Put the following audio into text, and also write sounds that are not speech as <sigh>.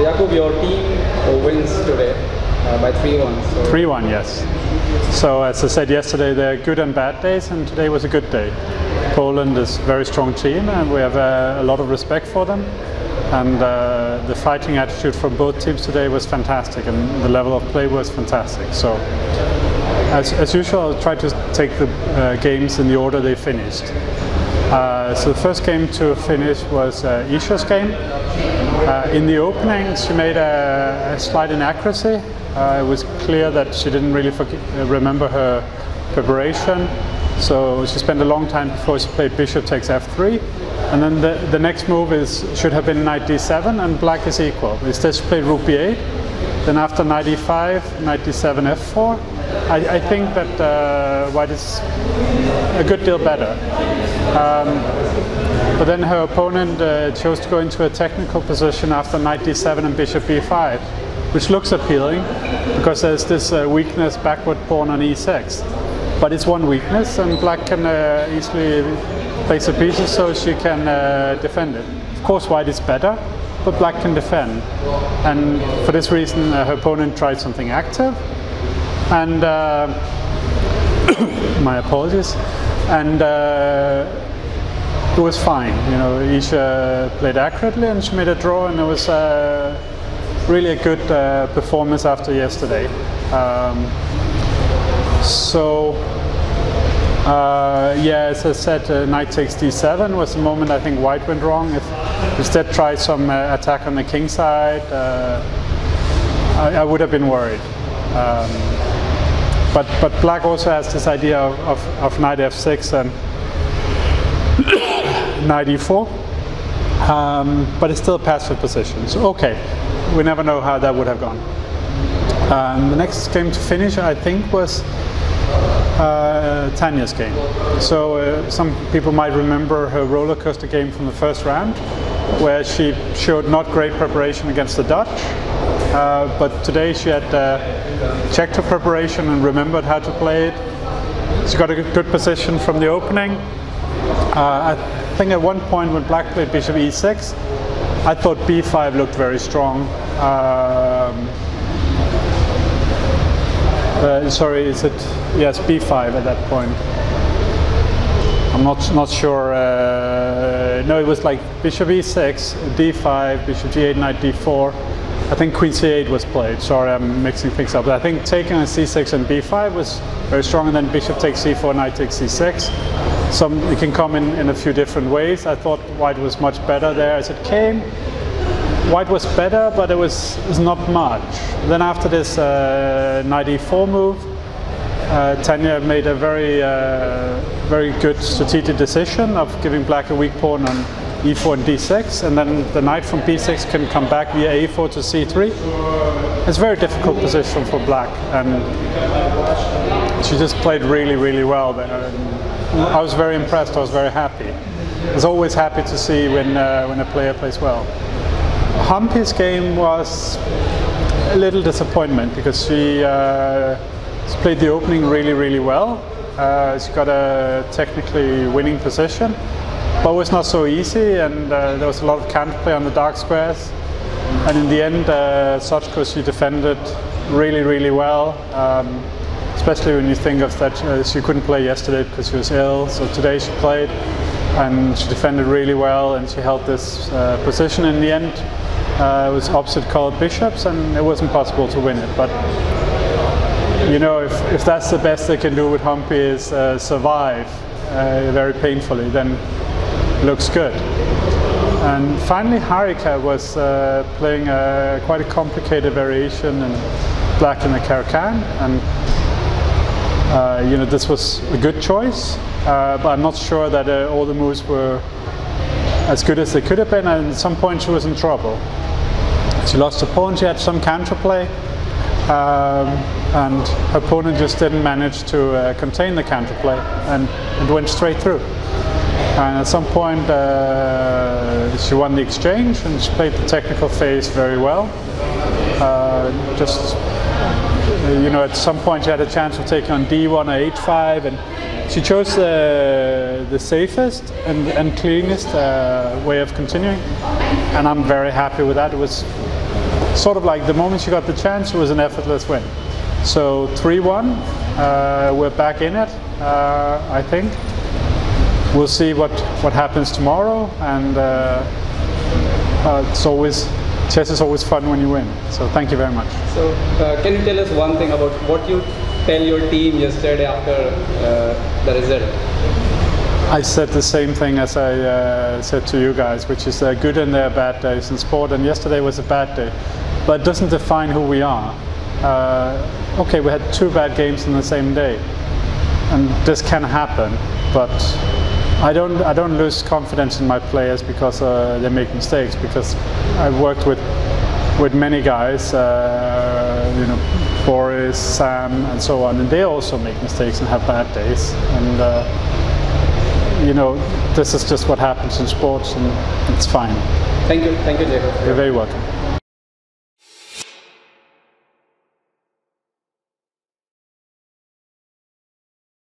So Jacob, your team wins today uh, by 3-1. So 3-1, yes. So as I said yesterday, there are good and bad days, and today was a good day. Poland is a very strong team, and we have uh, a lot of respect for them. And uh, the fighting attitude from both teams today was fantastic, and the level of play was fantastic. So, as, as usual, I'll try to take the uh, games in the order they finished. Uh, so the first game to finish was uh, Eesha's game. Uh, in the opening, she made a, a slight inaccuracy. Uh, it was clear that she didn't really uh, remember her preparation. So she spent a long time before she played bishop takes f3. And then the, the next move is should have been knight d7 and black is equal. Instead she played rook b8. Then after knight e5, knight d7 f4. I, I think that uh, white is a good deal better. Um, but then her opponent uh, chose to go into a technical position after knight d7 and bishop b5, which looks appealing because there's this uh, weakness backward pawn on e6. But it's one weakness, and black can uh, easily place the pieces so she can uh, defend it. Of course, white is better, but black can defend. And for this reason, uh, her opponent tried something active. And uh, <coughs> my apologies. And it was fine. You know, Eesha played accurately and she made a draw, and it was uh, really a good uh, performance after yesterday. Um, so, uh, yeah, as I said, uh, knight takes d7 was the moment I think white went wrong. If instead tried some uh, attack on the king side, uh, I, I, would have been worried. Um, but but black also has this idea of, of, of knight f6 and <coughs> 94, um, but it's still a passive position. So okay, we never know how that would have gone. Um, the next game to finish, I think, was uh, Tania's game. So uh, some people might remember her roller coaster game from the first round, where she showed not great preparation against the Dutch. Uh, but today she had uh, checked her preparation and remembered how to play it. She got a good position from the opening. Uh, I think at one point when black played bishop e6, I thought b5 looked very strong. Um, uh, sorry, is it? Yes, b5 at that point. I'm not not sure. Uh, no, it was like bishop e6, d5, bishop g8, knight d4. I think queen c8 was played. Sorry, I'm mixing things up. But I think taking on c6 and b5 was very strong, and then bishop takes c4, knight takes c6 some it can come in, in a few different ways. I thought white was much better there as it came. White was better, but it was, was not much. Then after this uh, knight e4 move, uh, Tania made a very, uh, very good strategic decision of giving black a weak pawn on e4 and d6, and then the knight from b6 can come back via a4 to c3. It's a very difficult position for black, and she just played really, really well there. I was very impressed. I was very happy. I was always happy to see when uh, when a player plays well. Humpy's game was a little disappointment because she, uh, she played the opening really really well. Uh, she got a technically winning position, but it was not so easy, and uh, there was a lot of counterplay on the dark squares. And in the end, uh, she defended really really well. Um, especially when you think of that uh, she couldn't play yesterday because she was ill. So today she played and she defended really well and she held this uh, position. In the end, uh, it was opposite colored bishops and it wasn't possible to win it. But you know, if, if that's the best they can do with Humpy is uh, survive uh, very painfully, then looks good. And finally, Harika was uh, playing a, quite a complicated variation in black in the Caro-Kann and uh, you know, this was a good choice, uh, but I'm not sure that uh, all the moves were as good as they could have been, and at some point she was in trouble. She lost a pawn, she had some counterplay, um, and her opponent just didn't manage to uh, contain the counterplay, and it went straight through. And at some point uh, she won the exchange, and she played the technical phase very well. Uh, just you know, at some point she had a chance of taking on d1 or h5, and she chose the, the safest and, and cleanest uh, way of continuing. and I'm very happy with that. It was sort of like the moment she got the chance, it was an effortless win. So 3-1, uh, we're back in it, uh, I think. We'll see what, what happens tomorrow, and uh, uh, it's always chess is always fun when you win. So thank you very much. So, uh, can you tell us one thing about what you tell your team yesterday after uh, the result? I said the same thing as I uh, said to you guys, which is uh, good and there are bad days in sport, and yesterday was a bad day, but it doesn't define who we are. Uh, okay, we had two bad games in the same day, and this can happen, but I don't I don't lose confidence in my players because uh, they make mistakes because I've worked with with many guys, uh, you know, Boris, Sam, and so on, and they also make mistakes and have bad days, and uh, you know, this is just what happens in sports, and it's fine. Thank you, thank you, Jacob. You're very welcome.